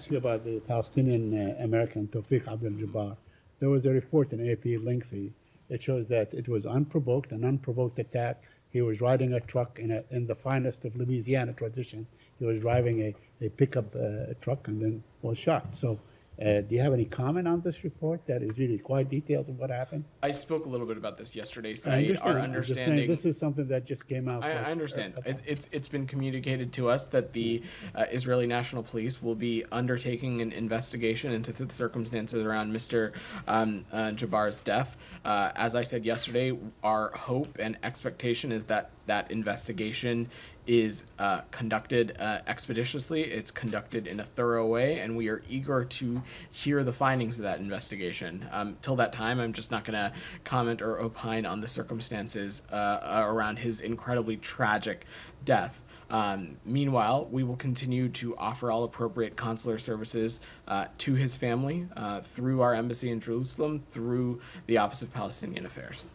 ask you about the Palestinian uh, American Tawfic Abdel Jabbar. There was a report in AP, lengthy. It shows that it was unprovoked, an unprovoked attack. He was riding a truck in, a, in the finest of Louisiana tradition. He was driving a, a pickup uh, truck and then was shot. So, uh, do you have any comment on this report? That is really quite details of what happened. I spoke a little bit about this yesterday. Our understand. Saying understanding. This is something that just came out. I, like, I understand. uh, It, it's it's been communicated to us that the uh, Israeli National Police will be undertaking an investigation into the circumstances around Mr. Um, uh, Jabbar's death. Uh, as I said yesterday, our hope and expectation is that that investigation is uh, conducted uh, expeditiously. It's conducted in a thorough way, and we are eager to hear the findings of that investigation. Um, till that time, I'm just not going to comment or opine on the circumstances uh, around his incredibly tragic death. Um, meanwhile, we will continue to offer all appropriate consular services uh, to his family uh, through our embassy in Jerusalem, through the Office of Palestinian Affairs.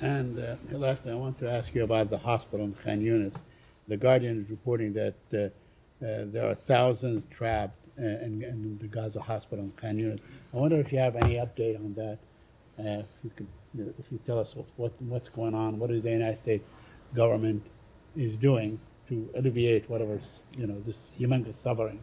And uh, lastly, I want to ask you about the hospital in Khan Yunis. The Guardian is reporting that uh, uh, there are thousands trapped uh, in the Gaza hospital in Khan. I wonder if you have any update on that. Uh, if you could, if you tell us what what's going on, what is the United States government is doing to alleviate whatever's you know this humongous suffering.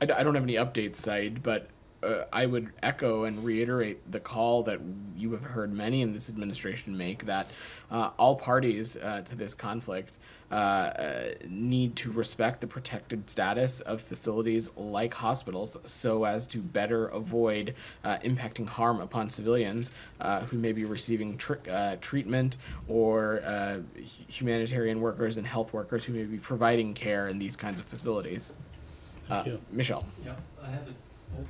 I don't have any updates, Said, but uh, I would echo and reiterate the call that you have heard many in this administration make that uh, all parties uh, to this conflict uh, uh, need to respect the protected status of facilities like hospitals so as to better avoid uh, impacting harm upon civilians uh, who may be receiving tr- uh, treatment or uh, humanitarian workers and health workers who may be providing care in these kinds of facilities. Uh. Michelle. Yeah, I have a,